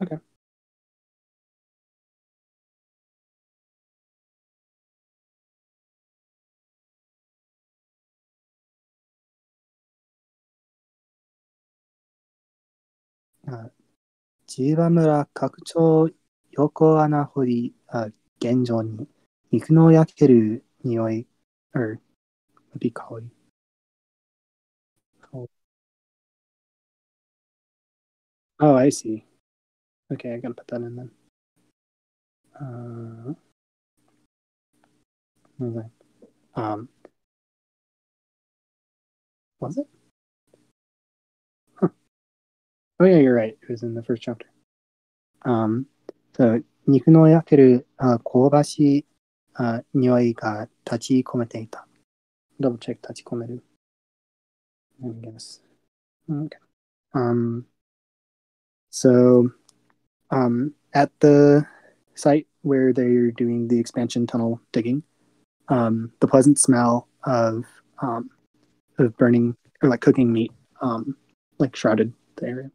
Okay. Uh, 千葉村拡張横穴掘り、uh, 現状に肉の焼ける匂い、or would be 香り。Oh. oh, I see. Okay, I can put that in then. Uh, okay. Um, was it? Huh. Oh yeah, you're right. It was in the first chapter. Um, so 肉の焼ける、uh, 香ばしい、uh, 匂いが立ち込めていた。Double check 立ち込める。I guess. Okay. Um, so um, at the site where they're doing the expansion tunnel digging, um, the pleasant smell of um, of burning or like cooking meat um, like shrouded the area.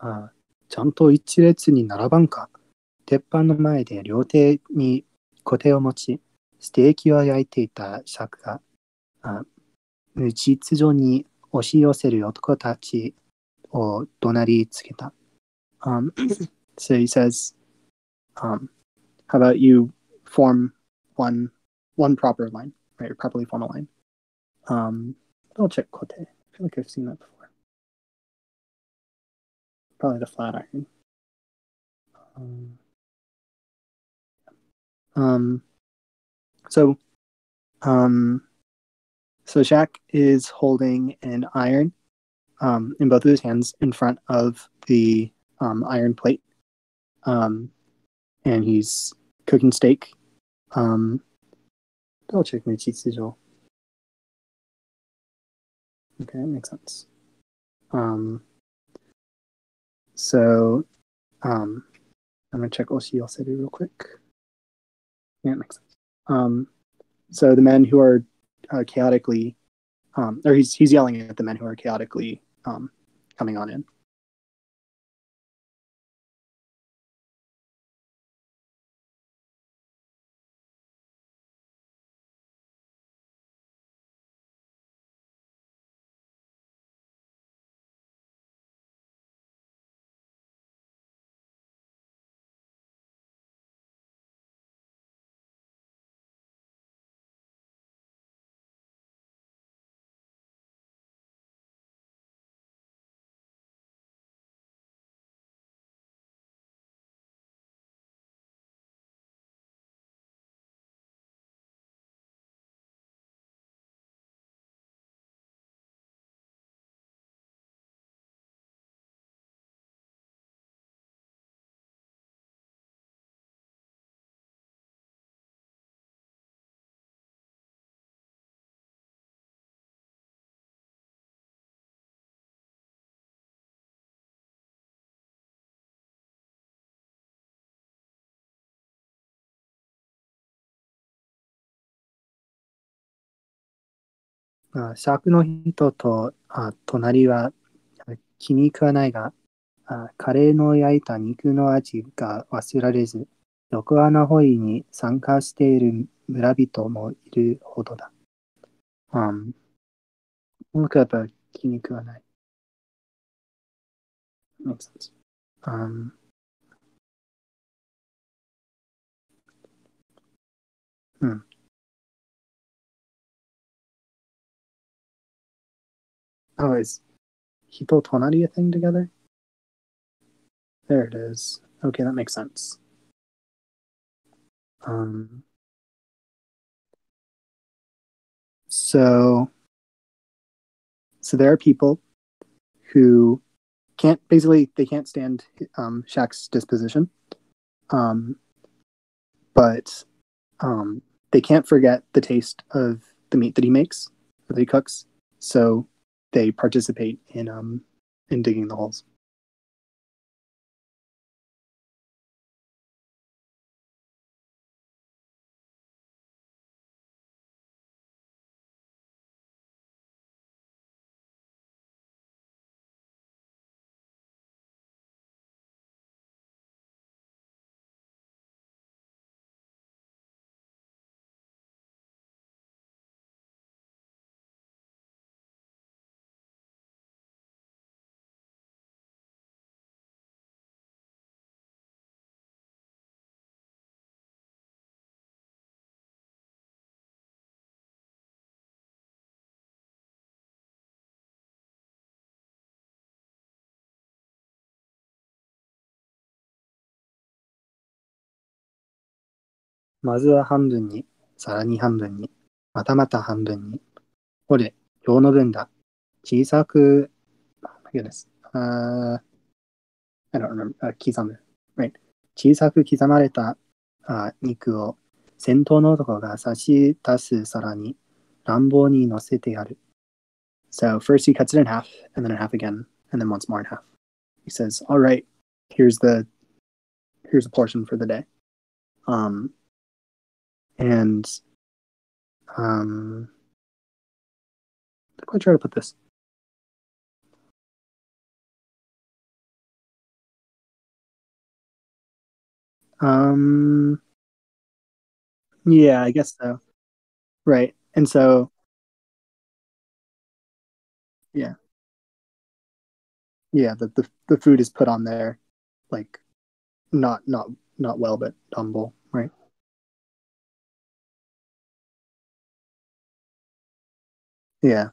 Uh, ちゃんと一列に並ばんか。鉄板の前で両手にコテを持ち、ステーキを焼いていた尺が、あ無秩序に押し寄せる男たちを怒鳴りつけた。Um, so he says, um, how about you form one one proper line, right? Or properly form a line. Um, I'll check kote. I feel like I've seen that before. Probably the flat iron. Um, um, so, um, so Shaq is holding an iron um, in both of his hands in front of the um, iron plate, um, and he's cooking steak. Um, double check my chitsijo. Okay, that makes sense. Um, so, um, I'm gonna check Oshi Yoseru real quick. Yeah, it makes sense. Um, so the men who are uh, chaotically, um, or he's he's yelling at the men who are chaotically um, coming on in. あ尺の人とあ隣は気に食わないが、あカレーの焼いた肉の味が忘れられず、横穴ホイに参加している村人もいるほどだ。Um, look up a kiniku wa nai. Makes sense. Um, hmm. Oh, is hito tonari a thing together? There it is. Okay, that makes sense. Um, so, so there are people who can't basically they can't stand um, Shaq's disposition, um, but um, they can't forget the taste of the meat that he makes that he cooks. So they participate in um, in digging the holes. "まずは半分に、さらに半分に、またまた半分に。ほれ、量の分だ。小さく、oh my goodness. Uh, I don't remember. Uh, 刻む。Right. 小さく刻まれた、uh, 肉を先頭の男が差し出す皿に乱暴に乗せてやる。So first he cuts it in half, and then in half again, and then once more in half. He says, "All right, here's the here's a portion for the day." Um, and um, do I try to put this? Um, yeah, I guess so. Right, and so yeah, yeah, the the, the food is put on there, like not not not well, but humble, right? Yeah.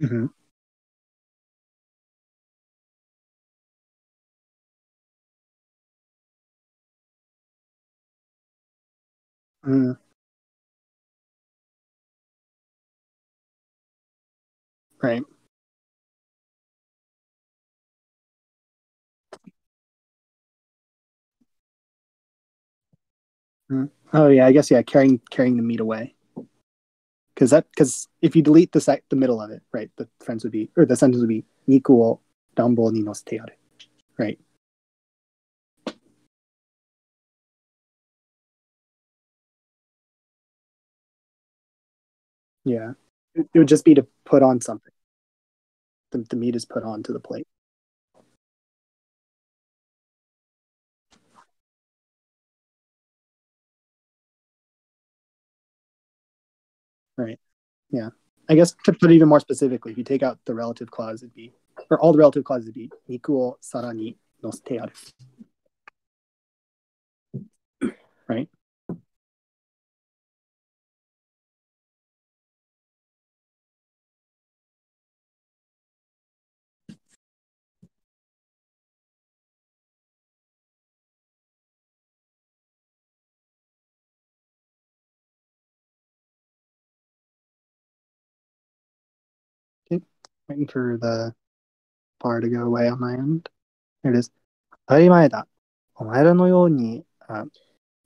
hmm mm Right. Mm. Oh yeah, I guess yeah, carrying carrying the meat away. Because that because if you delete the sec the middle of it, right, the friends would be or the sentence would be niku wo danbo ni nosete yaru. Right. Yeah. It, would just be to put on something. The, the meat is put onto the plate. Right. Yeah. I guess to put it even more specifically, if you take out the relative clause, it'd be or all the relative clauses would be niku wo sara ni nosete. Right. Waiting for the bar to go away on my end. There it is. 当たり前だ。お前らのように、あ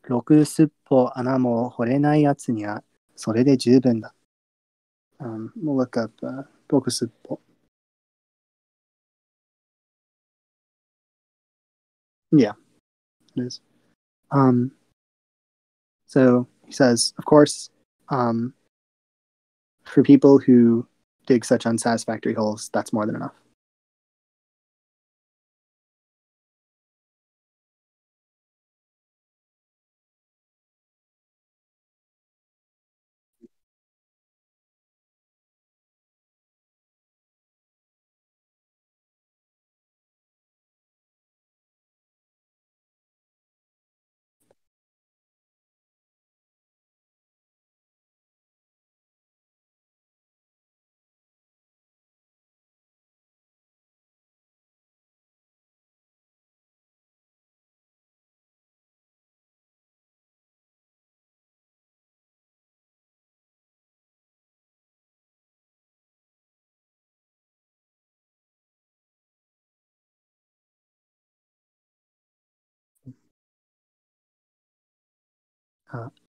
ろくすっぽ穴も掘れないやつには、それで十分だ。Um, we'll look up uh, ろくすっぽ。Yeah, it is. Um, so he says, of course, um, for people who dig such unsatisfactory holes, that's more than enough.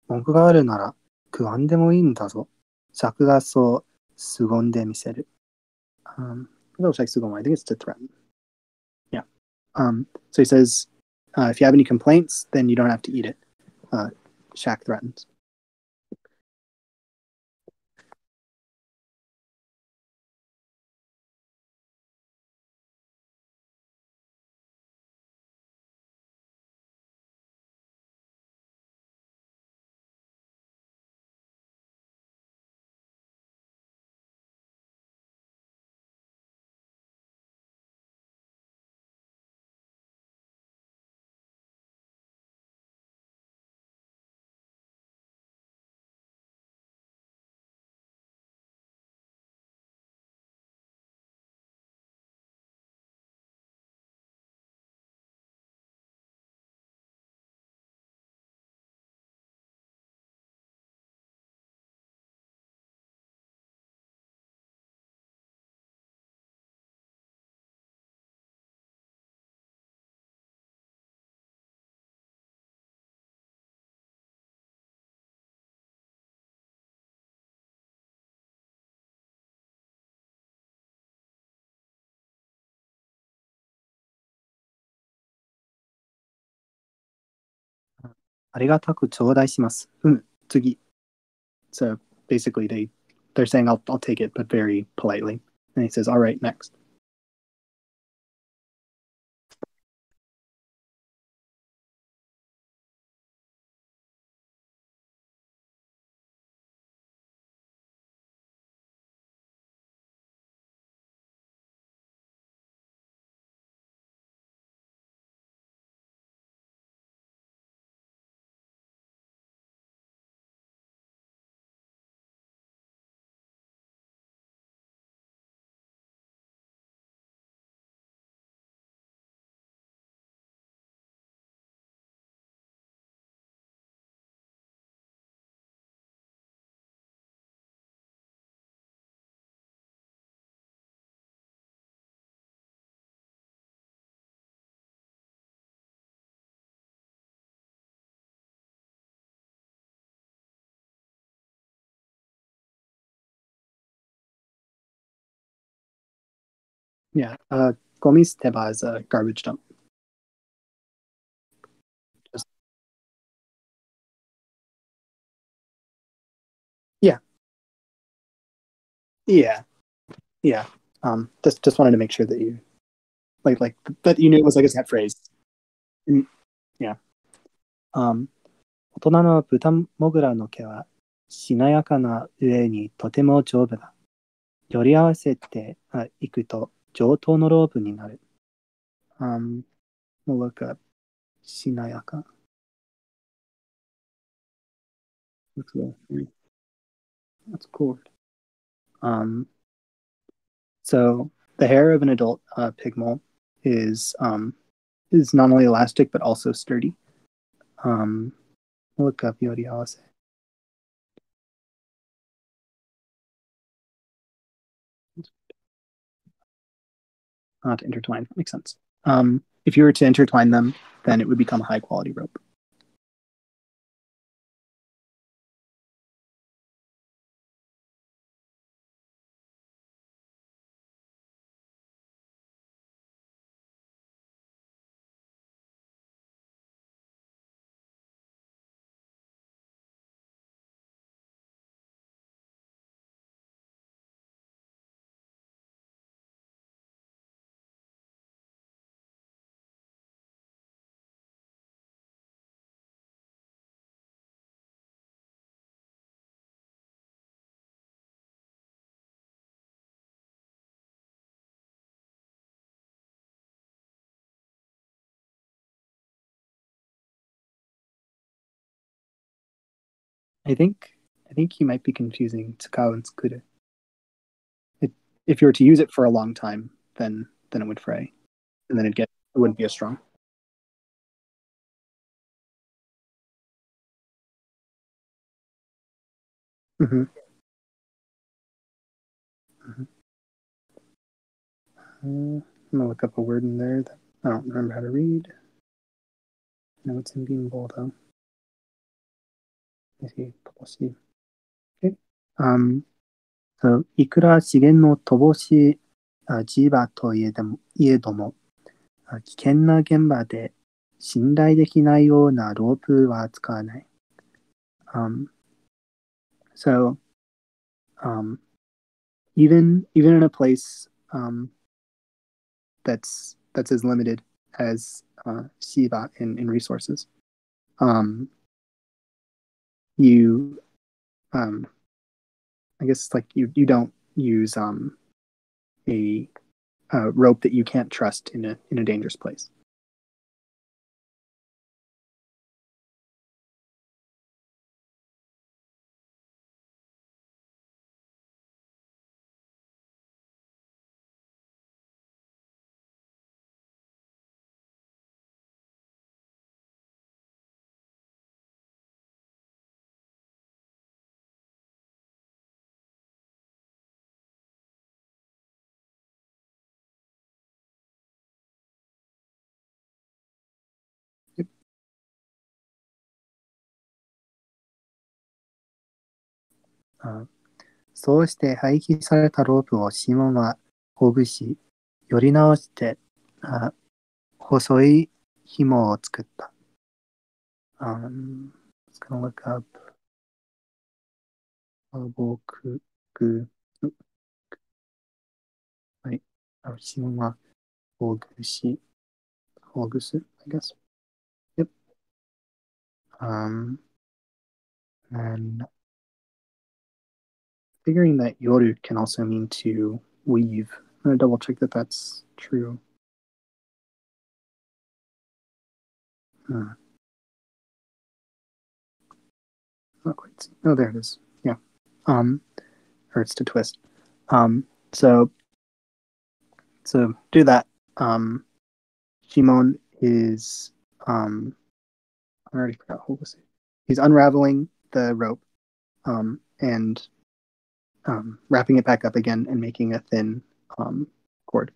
文句があるなら食わんでもいいんだぞ。作画そう凄んでみせる。Um, I don't like Sugoma. I think it's to threaten. Yeah. Um, so he says, uh, if you have any complaints, then you don't have to eat it. Uh, Shaq threatens. ありがたく頂戴します。うん、次。So basically they they're saying I'll I'll take it, but very politely. And he says, All right, next. いや、uh, ゴミ捨て場 is a garbage dump. Just- Yeah. Yeah. Yeah. Um, just just wanted to make sure that you like like that you knew it was like a set phrase. Mm, Yeah. Um, 大人の豚モグラの毛はしなやかな上にとても丈夫だ。より合わせていくと上等のローブになる。Um, we'll look up しなやか。That's cool. That's cool. Um, so the hair of an adult uh, pig mole is um, is not only elastic but also sturdy. Um, look up Yori Not intertwine. Makes sense. Um, if you were to intertwine them, then it would become a high quality rope. I think I think he might be confusing tsukau and tsukuru. It, if you were to use it for a long time, then then it would fray, and then it'd get it wouldn't be as strong. hmm hmm Uh, I'm gonna look up a word in there that I don't remember how to read. No, it's in being bold though. Let me see. Toboshi. Okay. Um, so いくら資源の乏しいあ地場といえどもいえどもあ危険な現場で信頼できないようなロープは使わない。Um, so, um, even even in a place um, that's that's as limited as uh, Shiba in, in resources, um, you, um, I guess it's like you you don't use um, a, a rope that you can't trust in a in a dangerous place. そうして廃棄されたロープをシモンはほぐし、より直してあ細い紐を作った。Um, just gonna look up 僕ぐはい。あシモンはほぐし、ほぐす I guess. Yep. Um, and figuring that yoru can also mean to weave. I'm gonna double check that that's true. Not quite. see- Oh, there it is. Yeah. Um, hurts to twist. Um, so, so do that. Um, Shimon is um, I already forgot what was. He's unraveling the rope, um, and um, wrapping it back up again and making a thin um cord.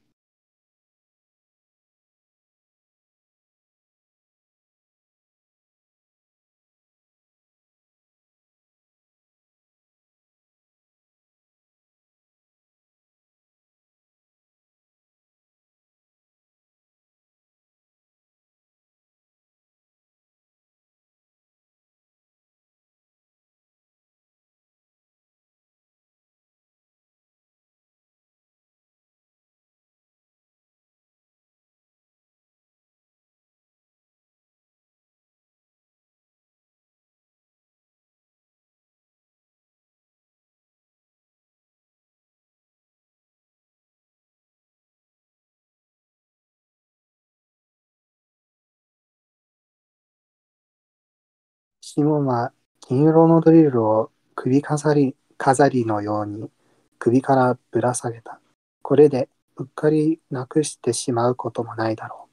シモンは金色のドリルを首飾り飾りのように首からぶら下げた。これでうっかりなくしてしまうこともないだろ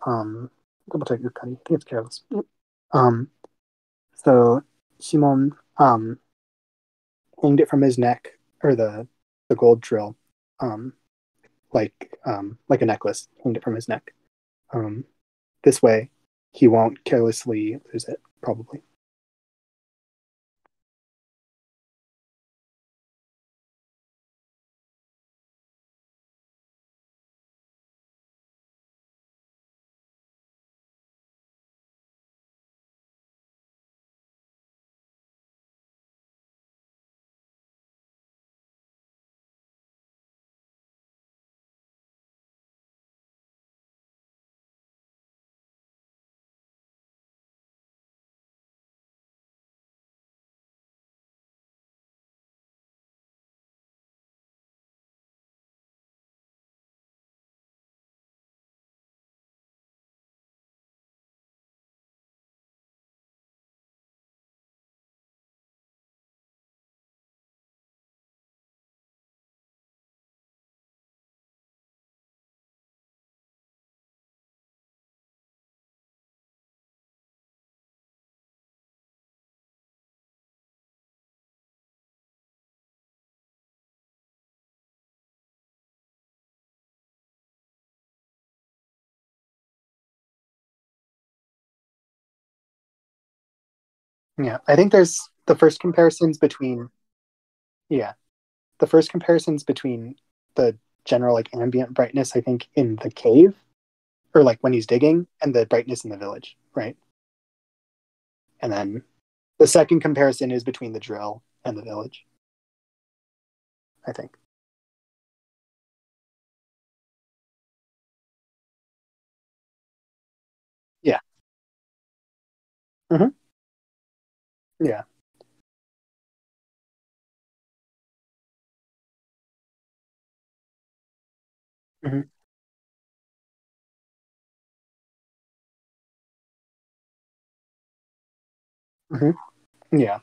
う。Um, double check うっかり. I think it's careless. Um, so Shimon um, hanged it from his neck, or the the gold drill, um, like um, like a necklace. Hanged it from his neck. Um, this way, he won't carelessly lose it. Probably. Yeah, I think there's the first comparisons between. Yeah, the first comparisons between the general like ambient brightness, I think, in the cave, or like when he's digging, and the brightness in the village, right? And then the second comparison is between the drill and the village. I think. Yeah. hmm Yeah. hmm hmm Yeah.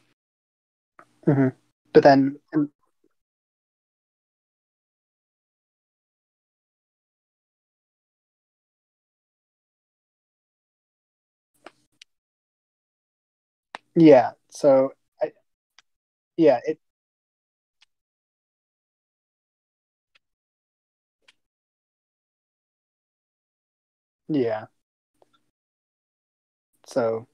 hmm But then, and- yeah. So, I, yeah, it, yeah. So,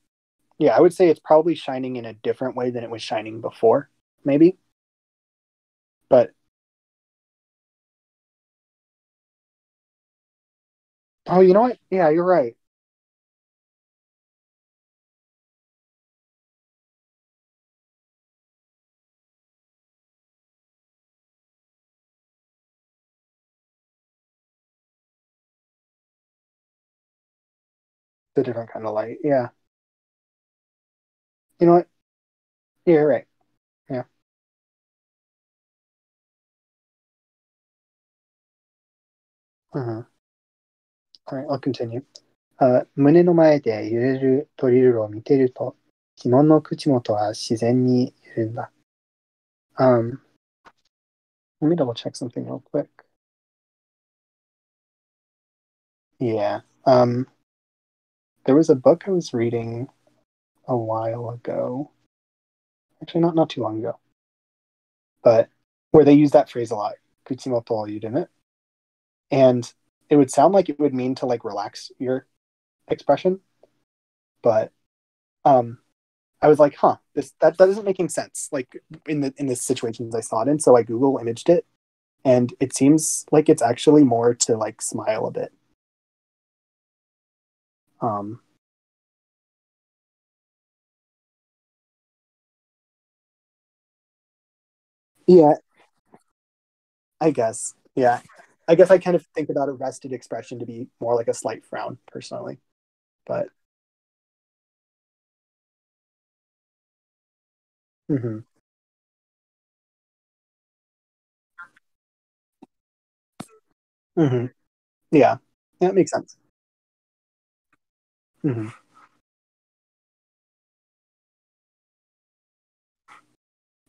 yeah, I would say it's probably shining in a different way than it was shining before, maybe. But oh, you know what? Yeah, you're right. The different kind of light. Yeah. You know what? Yeah, you're right. Yeah. Uh-huh. All right, I'll continue. Uh, 胸の前で揺れるドリルを見ていると、シモンの口元は自然に緩んだ。Um, let me double check something real quick. Yeah. Um, there was a book I was reading a while ago. Actually, not not too long ago. But where they use that phrase a lot, kuchimoto yurume. And it would sound like it would mean to like relax your expression, but um I was like, huh, this that, that doesn't making sense. Like in the in the situations I saw it in. So I Google imaged it and it seems like it's actually more to like smile a bit. Um yeah, I guess. Yeah. I guess I kind of think about a rested expression to be more like a slight frown personally. But mhm. Mhm. Yeah. That makes sense. Mhm.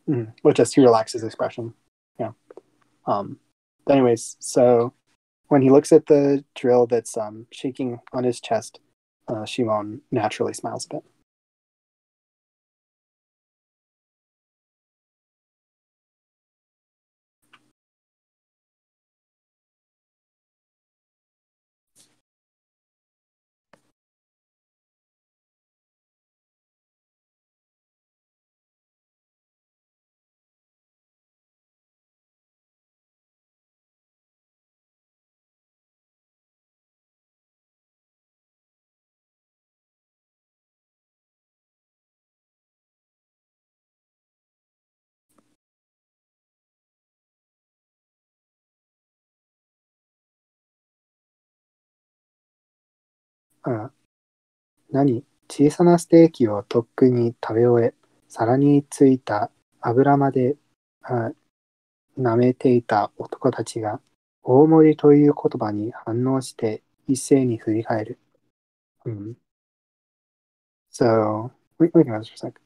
Mhm. Which just he relaxes expression. Yeah. Um anyways, so when he looks at the drill that's um shaking on his chest, uh Shimon naturally smiles a bit. あ何小さなステーキをとっくに食べ終え、皿についた油まであ舐めていた男たちが、大盛りという言葉に反応して一斉に振り返る。うん、so, wait, wait a minute for a sec.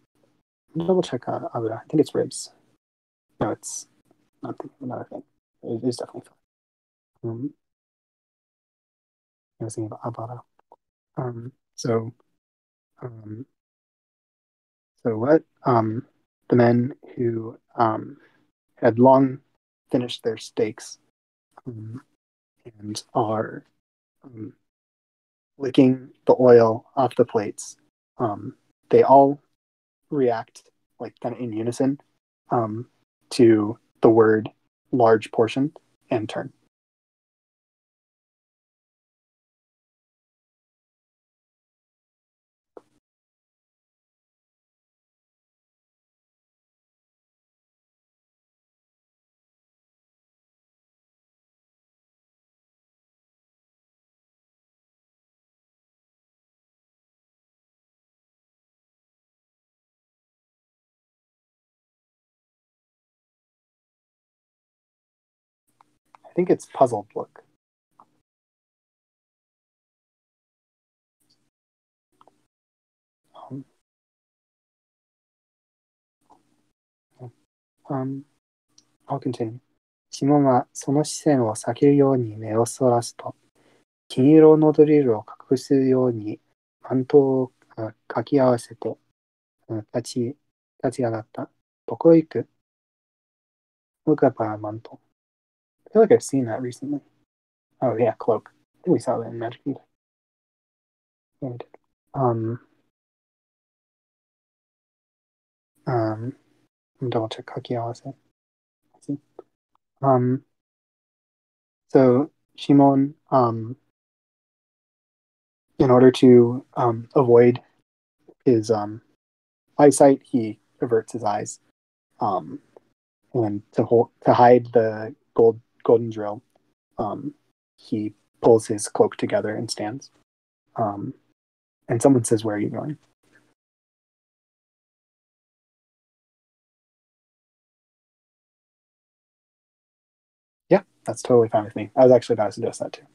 Double check uh, abura. I think it's ribs. No, it's not thinking of another thing. It is definitely fine. Um, I was thinking about abara. Um, so, um, so what? Um, the men who um, had long finished their steaks um, and are um, licking the oil off the plates. Um, they all react like kind of in unison um, to the word large portion and turn. Think it's puzzled look. Um, um, I'll continue. シモンはその視線を避けるように目をそらすと、金色のドリルを隠すようにマントをかき合わせて、立ち立ち上がった。どこへ行く Look up a mantle. I feel like I've seen that recently. Oh yeah, cloak. I think we saw that in Magic did. Um, um, I'm double check Kakiawase. See. Um, so Shimon, um, in order to um, avoid his um, eyesight, he averts his eyes. Um, and to hold to hide the gold golden drill, um, he pulls his cloak together and stands. Um, and someone says, "Where are you going?" Yeah, that's totally fine with me. I was actually about to suggest that too.